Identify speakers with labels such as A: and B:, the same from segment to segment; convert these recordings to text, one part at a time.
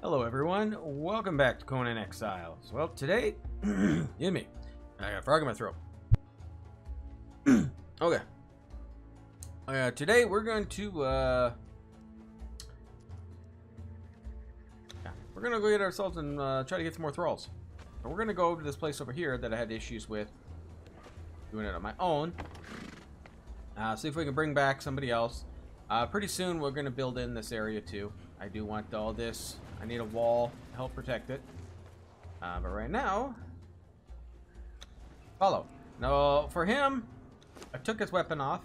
A: Hello everyone, welcome back to Conan Exiles. Well, today, me, I got a frog in my throat. okay. Uh, today we're going to, uh, yeah, we're gonna go get ourselves and uh, try to get some more thralls. But we're gonna go over to this place over here that I had issues with doing it on my own. Uh, see if we can bring back somebody else. Uh, pretty soon we're gonna build in this area too. I do want all this I need a wall to help protect it. Uh, but right now, follow. Now, for him, I took his weapon off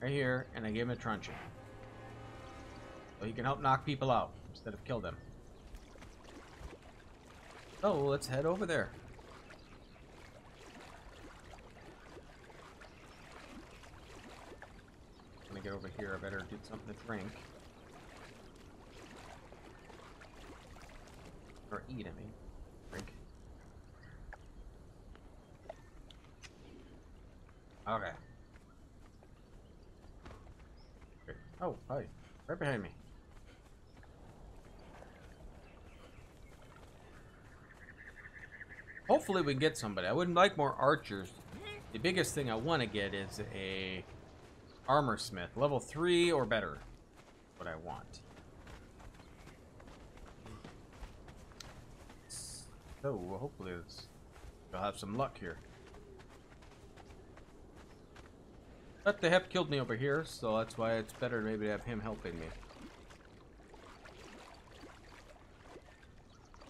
A: right here, and I gave him a truncheon. So he can help knock people out instead of kill them. So let's head over there. Let me get over here. I better get something to drink. Or eat, I mean. Drink. Okay. Oh, hi. Right behind me. Hopefully we can get somebody. I wouldn't like more archers. The biggest thing I want to get is a armor smith. Level 3 or better. What I want. So well, hopefully it's, will have some luck here. But they have killed me over here, so that's why it's better maybe to have him helping me.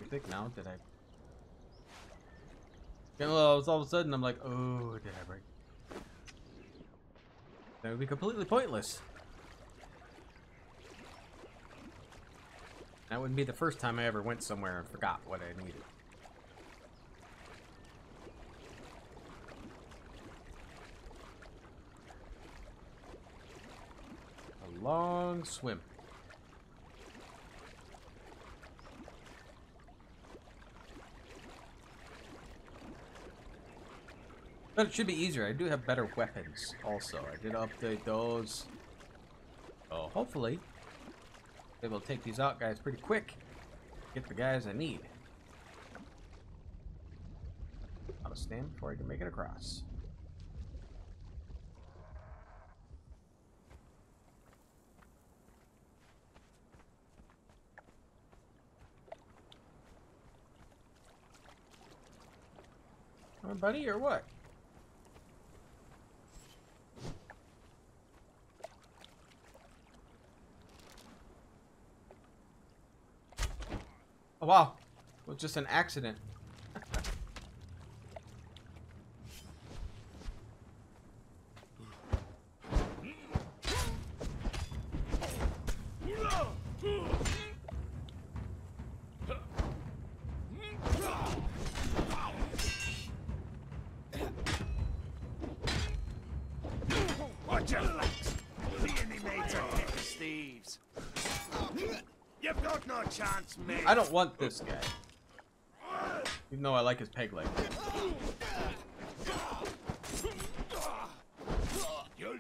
A: I think now did I? Yeah, well, all of a sudden I'm like, oh, did I break? That would be completely pointless. That wouldn't be the first time I ever went somewhere and forgot what I needed. Long swim. But it should be easier. I do have better weapons also. I did update those. So hopefully, they will take these out guys pretty quick. Get the guys I need. I'll stand before I can make it across. Buddy, or what? Oh, wow. It was just an accident. I don't want this guy. Even though I like his peg leg. You'll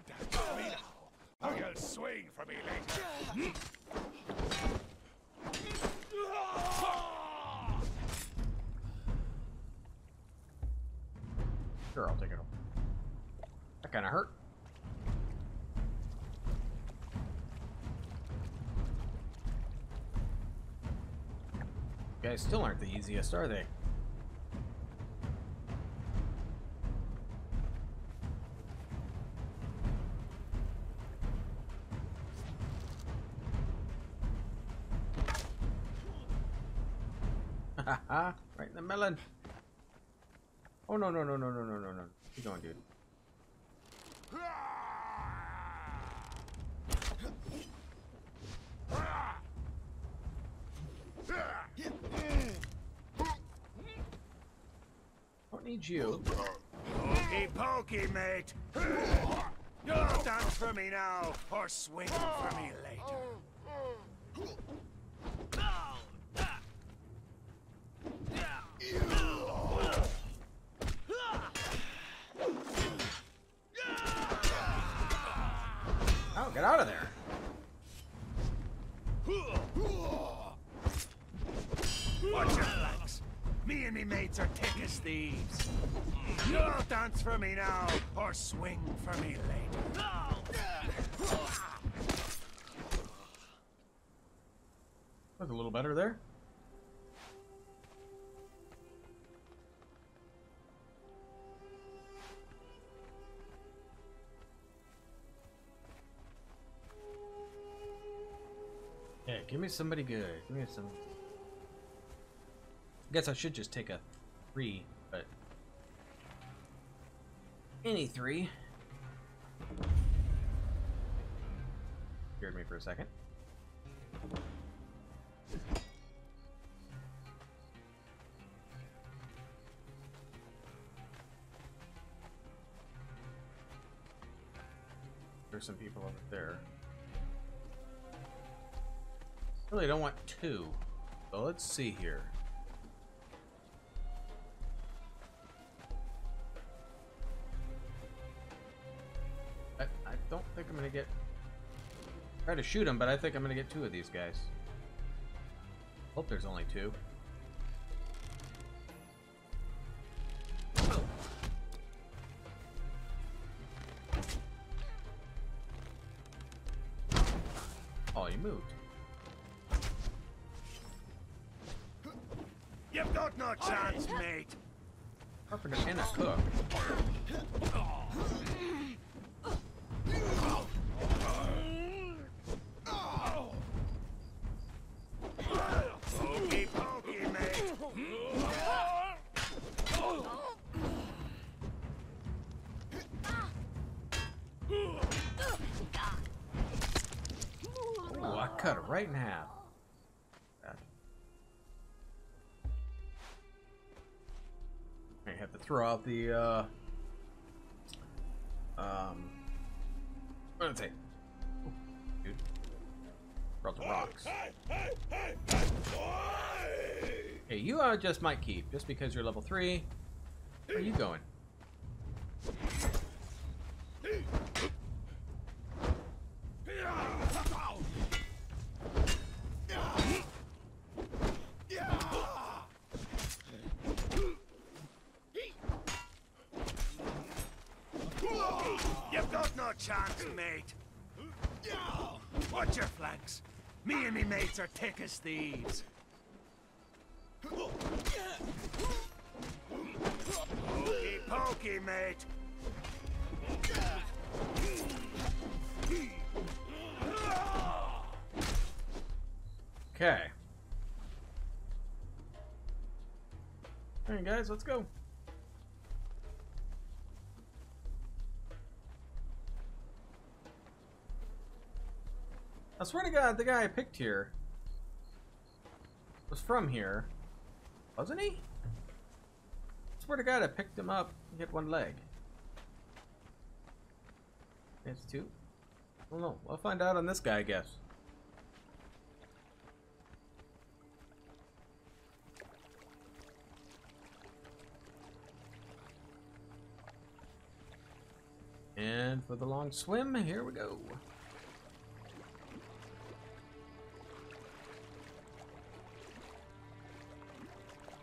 A: swing for me. Sure, I'll take it. That kind of hurt. Guys still aren't the easiest, are they? Right in the melon. Oh no no no no no no no no. Keep going, dude. Need you.
B: Pokey pokey, mate. You'll dance for me now, or swing for me later.
A: Oh, get out of there. Watch your legs.
B: Me and me mates are thick as thieves. You'll dance for me now, or swing for me later.
A: Look a little better there. Yeah, give me somebody good. Give me some. I guess I should just take a three, but any three. Scared me for a second. There's some people over there. Really don't want two. So let's see here. Gonna get try to shoot him, but I think I'm gonna get two of these guys. Hope there's only two. Cut it right in half. I have to throw out the, uh, um, what did I say? Dude. Out the rocks. Hey, you uh, just might keep, just because you're level 3. Where are you going?
B: You've got no chance, mate. Watch your flanks. Me and me mates are thick as thieves. Pokey, pokey, mate.
A: Okay. Alright, guys, let's go. I swear to God, the guy I picked here was from here, wasn't he? I swear to God, I picked him up. He had one leg. It's two. I don't know. We'll find out on this guy, I guess. And for the long swim, here we go.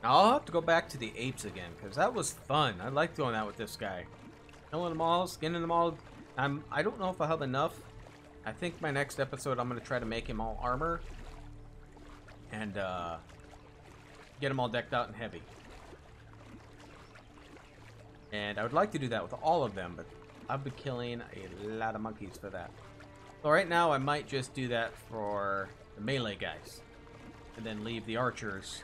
A: I'll have to go back to the apes again because that was fun. I liked going out with this guy, killing them all, skinning them all. I'm. I don't know if I have enough. I think my next episode I'm gonna try to make him all armor and uh, get him all decked out and heavy. And I would like to do that with all of them, but I've been killing a lot of monkeys for that. So right now I might just do that for the melee guys, and then leave the archers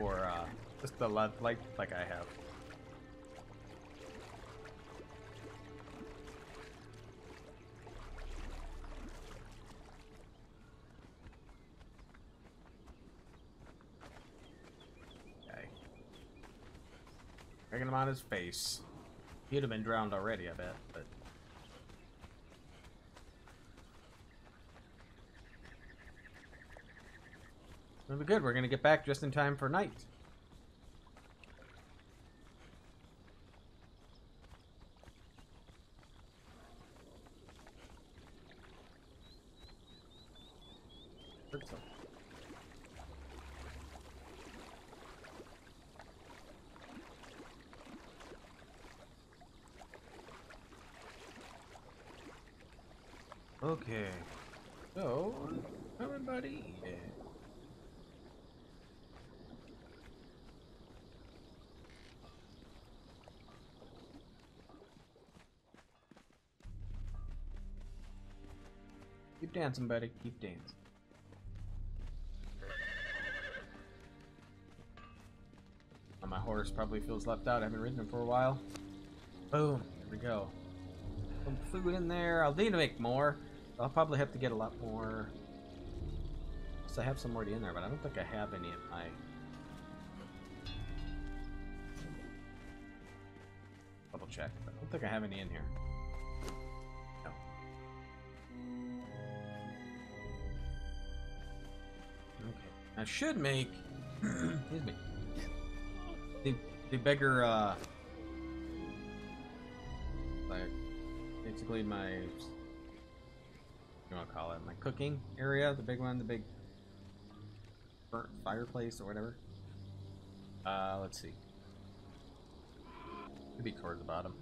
A: for uh, just the light like like I have. Okay. Taking him on his face. He'd have been drowned already, I bet, but. It'll be good. We're gonna get back just in time for night. Heard some. Okay. So, coming, buddy. Yeah. Keep dancing, buddy. Keep dancing. My horse probably feels left out. I haven't ridden him for a while. Boom. Here we go. Some food in there. I'll need to make more. I'll probably have to get a lot more. So I have some already in there, but I don't think I have any in my. Double check. I don't think I have any in here. I should make. excuse me. The the bigger uh. Like basically my you want to call it my cooking area, the big one, the big burnt fireplace or whatever. Uh, let's see. Could be toward the bottom.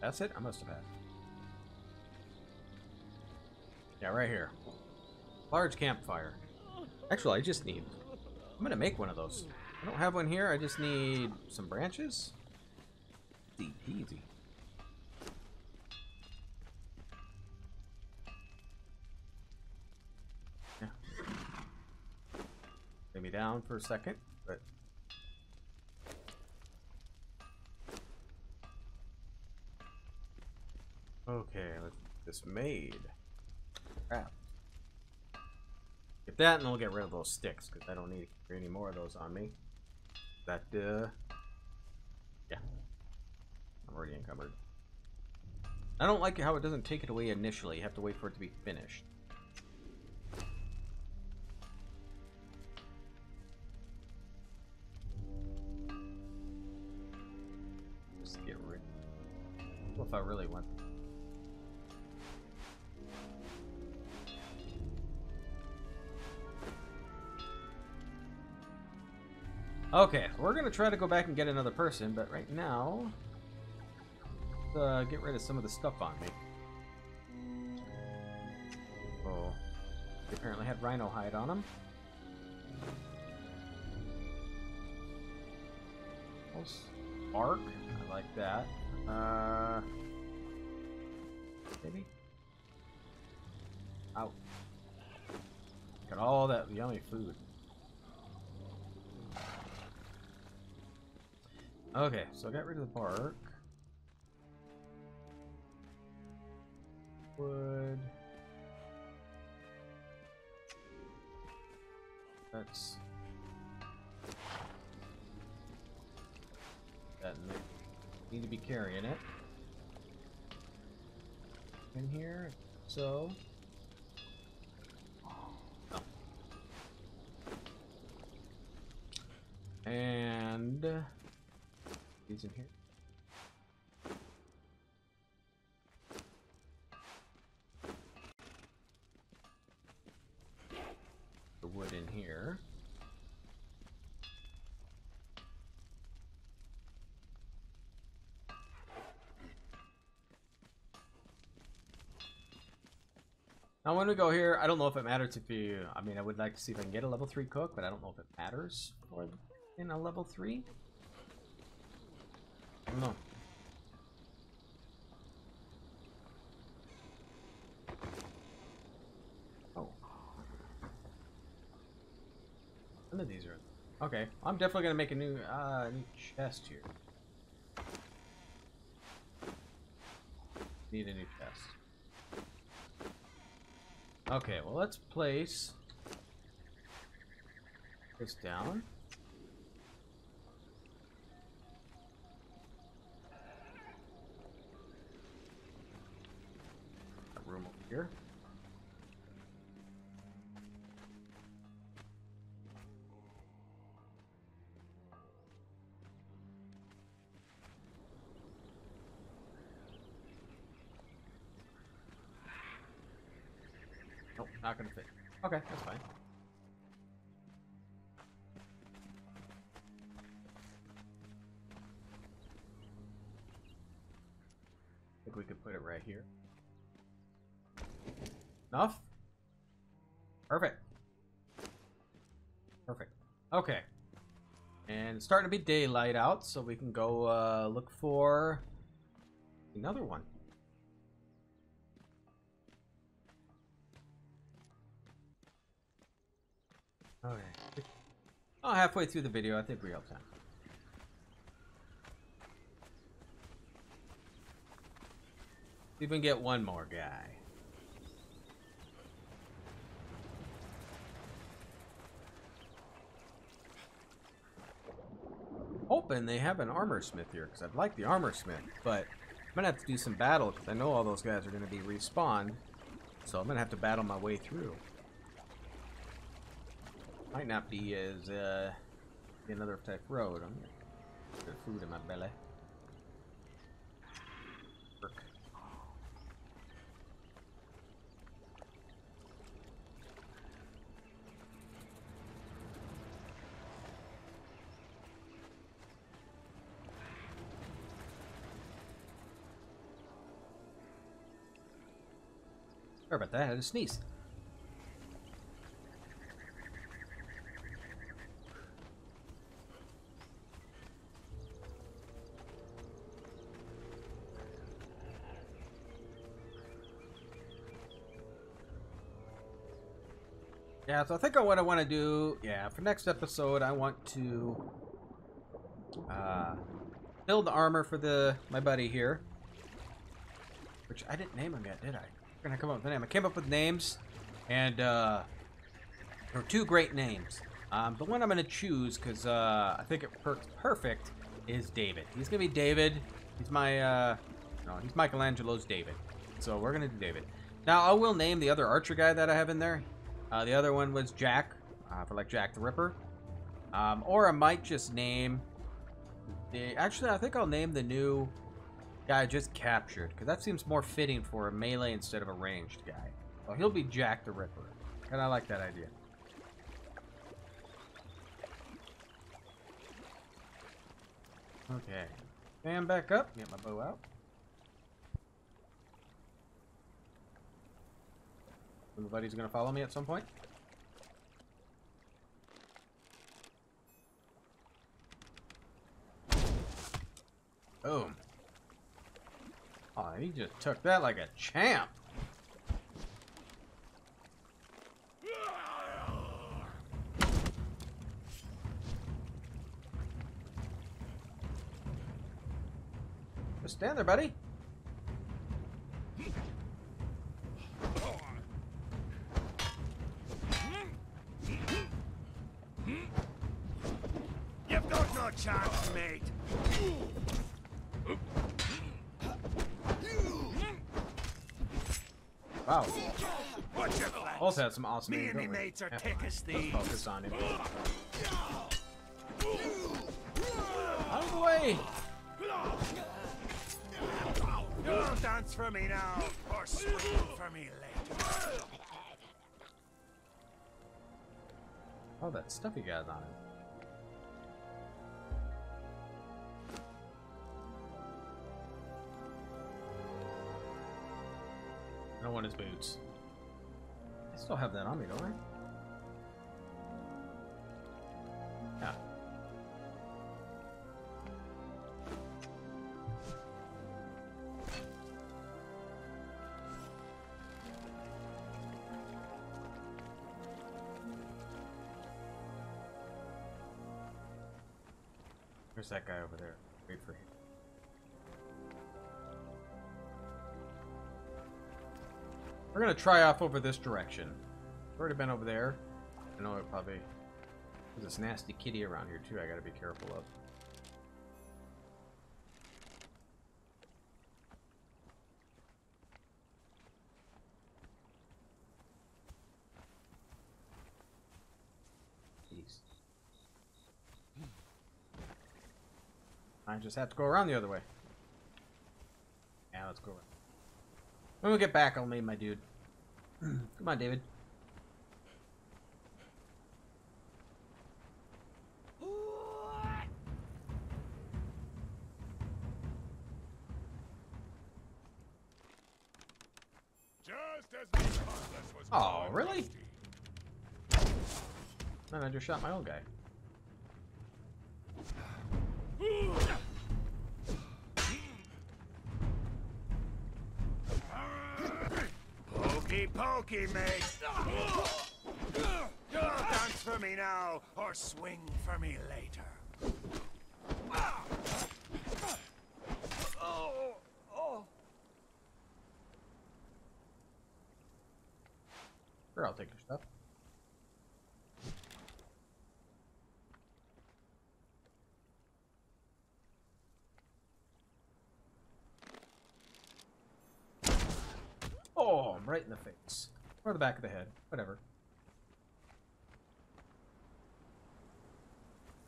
A: That's it? I must have had. Yeah, right here. Large campfire. Actually, I just need... I'm gonna make one of those. I don't have one here, I just need some branches. Easy peasy. Yeah. Lay me down for a second, Okay, let's get this made. Crap. Get that and we'll get rid of those sticks, because I don't need any more of those on me. That, uh... Yeah. I'm already encumbered. I don't like how it doesn't take it away initially. You have to wait for it to be finished. Just get rid. Well, if I really want. Okay, we're gonna try to go back and get another person, but right now, let's, uh, get rid of some of the stuff on me. Oh, he apparently had rhino hide on him. Spark, I like that. Uh, maybe. Out. Got all that yummy food. Okay, so I got rid of the bark. Wood. That's that need to be carrying it in here. So. No. And these in here. The wood in here. Now when we go here, I don't know if it matters if you, I mean I would like to see if I can get a level 3 cook, but I don't know if it matters for in a level 3. I. Oh. None of these are... Okay, I'm definitely gonna make a new, uh, new chest here. Need a new chest. Okay, well let's place this down. Here. It's starting to be daylight out, so we can go uh, look for another one. Okay. Oh, halfway through the video, I think we have time. Can get one more guy. Hoping they have an armor smith here, because I'd like the armor smith, but I'm gonna have to do some battle, because I know all those guys are gonna be respawned, so I'm gonna have to battle my way through. Might not be as, uh, another type road. I'm gonna get food in my belly. Sorry about that, I had to sneeze. Yeah, so I think what I want to do, yeah, for next episode, I want to uh, build the armor for the my buddy here, which I didn't name him yet, did I? Gonna come up with a name. I came up with names, and uh, there are two great names. Um, the one I'm gonna choose because uh, I think it works perfect is David. He's gonna be David. He's my uh, no, he's Michelangelo's David. So we're gonna do David. Now I will name the other archer guy that I have in there. Uh, the other one was Jack, uh, for like Jack the Ripper. Um, or I might just name the. Actually, I think I'll name the new guy just captured because that seems more fitting for a melee instead of a ranged guy. So he'll be Jack the Ripper, and I like that idea. Okay, stand back up. Get my bow out. Somebody's gonna follow me at some point. Boom. Oh, he just took that like a champ. Just stand there, buddy.
B: You've got no chance, mate.
A: Wow.
B: Watch your flanks.
A: Also had some awesome
B: Me and me
A: don't we?
B: mates are thick as
A: let's
B: thieves.
A: Focus on him. Out of the way!
B: Don't dance for me now, or swing for me later.
A: Oh, that stuff he got on him. Don't want his boots. I still have that on me, don't I? Yeah. There's that guy over there. Wait for him. We're gonna try off over this direction. I've already been over there. I know it probably there's this nasty kitty around here too. I gotta be careful of. I just have to go around the other way. Yeah, let's go around. When we get back, I'll name my dude. Come on, David. Oh, really? Then I just shot my own guy.
B: Pokey pokey, mate. Dance for me now, or swing for me later.
A: Sure, I'll take your stuff. Oh, I'm right in the face. Or the back of the head. Whatever.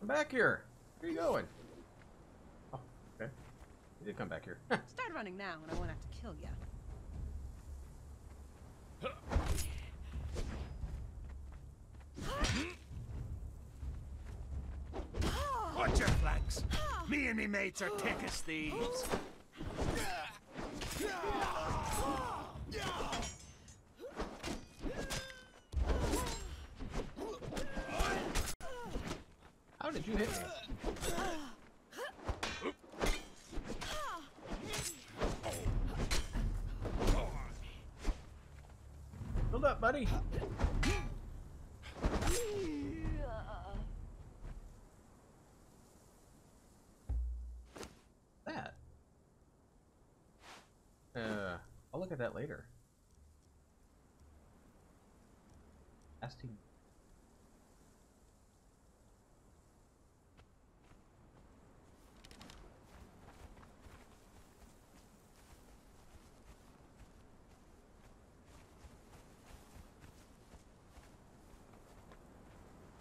A: Come back here. Where are you going? Oh, okay. You did come back here.
C: Start running now, and I won't have to kill you.
B: Watch your flanks. Me and me mates are thick as thieves.
A: How did you hit me? Build up, buddy. That. Uh, I'll look at that later. Asking.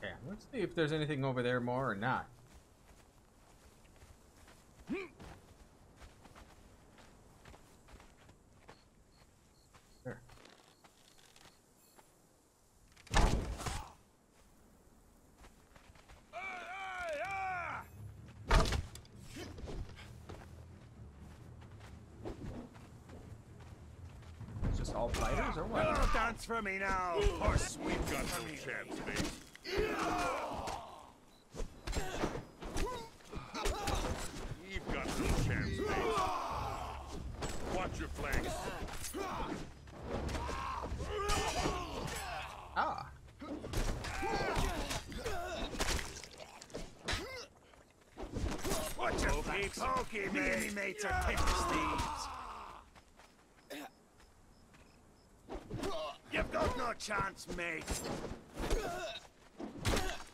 A: Okay, let's see if there's anything over there more or not. There. It's just all fighters or what?
B: Oh, dance for me now, or swing for me later.
D: You've got no chance, mate. Watch your flanks.
A: Ah.
B: Watch your flanks. Pokey, me and me mates are thick as thieves. No chance, mate.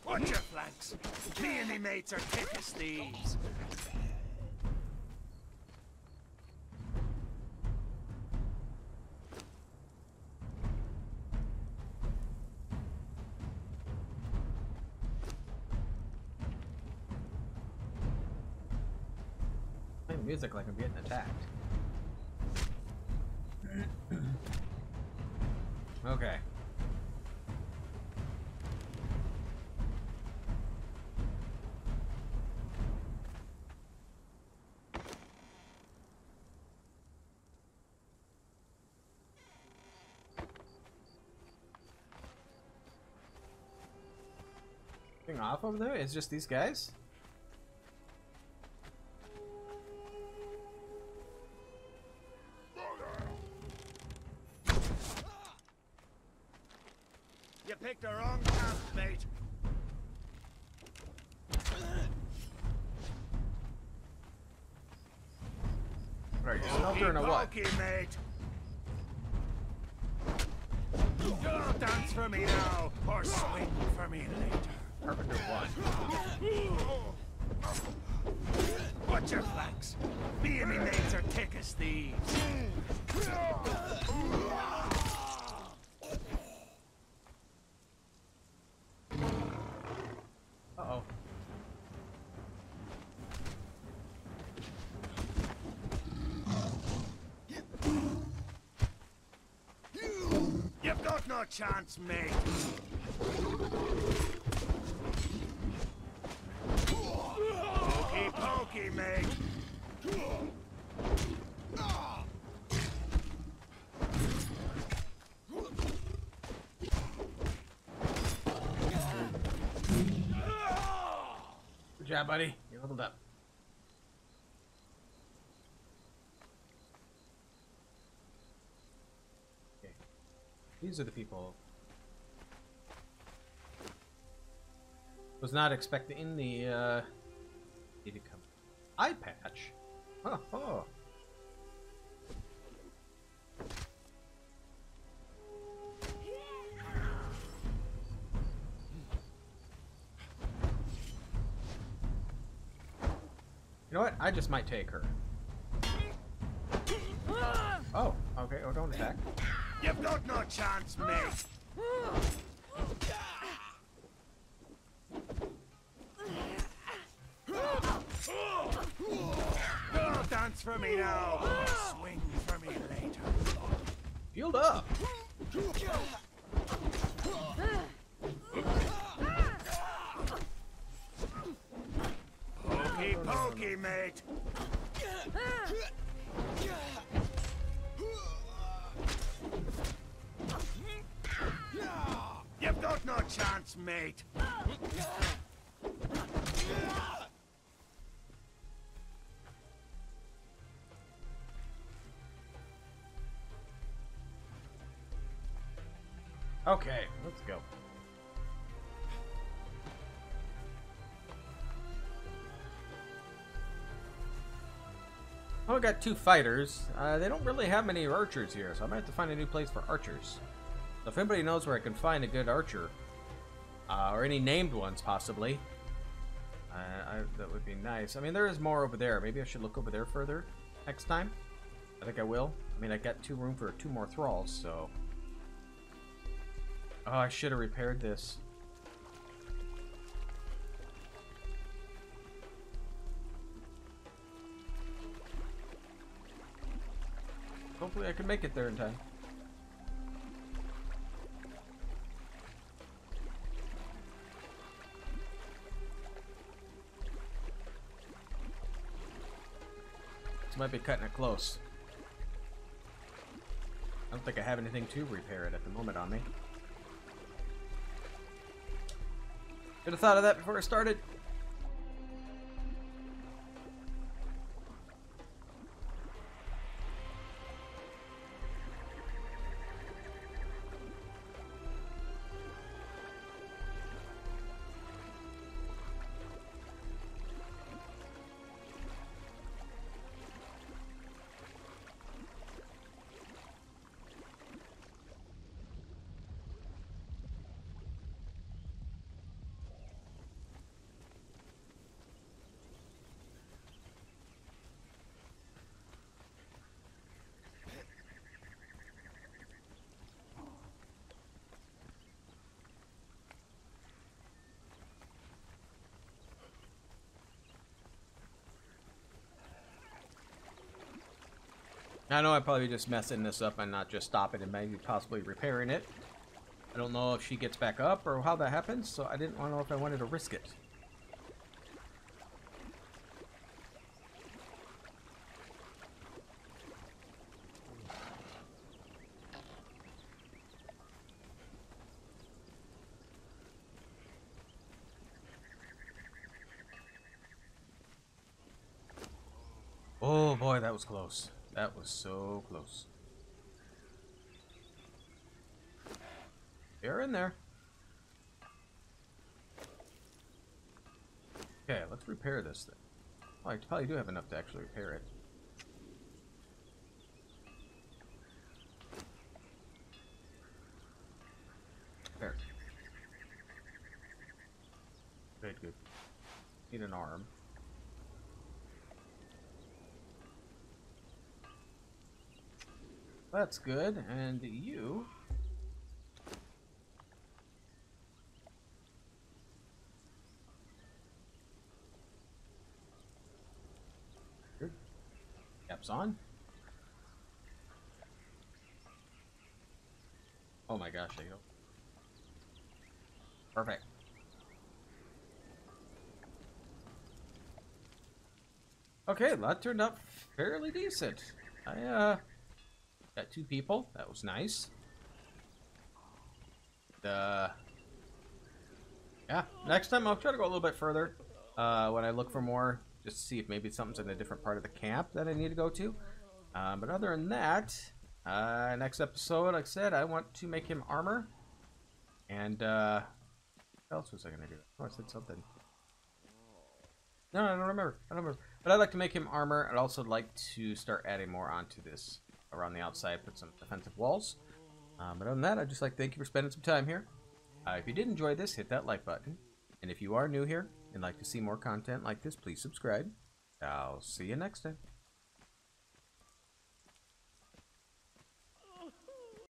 B: Watch your flanks. Me mates are thick as thieves.
A: Off over there? It's just these guys?
B: You picked the wrong path, mate.
A: Are you, smelter and a what?
B: Mate. Oh, dance for me now, or swing for me later.
A: Carpenter one.
B: Watch your flanks. Me and me mates are thick as thieves. You've got no chance, mate. Pokey, pokey, mate.
A: Job, buddy. You leveled up. Okay. These are the people. Was not expecting the uh to come. Eye patch. Oh, oh. You know what? I just might take her. Oh, okay. Oh, don't attack.
B: You've got no chance, mate. Oh, dance for me now. Swing for me later.
A: Shield up.
B: Mate. You've got no chance, mate.
A: I got two fighters. Uh, they don't really have many archers here, so I might have to find a new place for archers. So if anybody knows where I can find a good archer, uh, or any named ones possibly, uh, I, that would be nice. I mean, there is more over there. Maybe I should look over there further next time. I think I will. I mean, I got two room for two more thralls, so Oh, I should have repaired this. Hopefully I can make it there in time. This might be cutting it close. I don't think I have anything to repair it at the moment on me. Should have thought of that before I started. I know I'm probably just messing this up and not just stopping and maybe possibly repairing it. I don't know if she gets back up or how that happens, so I didn't know if I wanted to risk it. Oh boy, that was close. That was so close. You're in there. Okay, let's repair this thing. Oh, I probably do have enough to actually repair it. There. Good, good. Need an arm. That's good. And you... Caps on. Oh my gosh, you go. Perfect. Okay, that turned out fairly decent. I, uh... Got two people. That was nice. Uh, yeah, next time I'll try to go a little bit further. uh, when I look for more, just to see if maybe something's in a different part of the camp that I need to go to. Uh, but other than that, uh, next episode, like I said, I want to make him armor. And, uh, what else was I going to do? Oh, I said something. No, I don't remember. I don't remember. But I'd like to make him armor. I'd also like to start adding more onto this around the outside, put some defensive walls. Um, but other than that, I'd just like to thank you for spending some time here. Uh, if you did enjoy this, hit that like button. And if you are new here and like to see more content like this, please subscribe. I'll see you next time.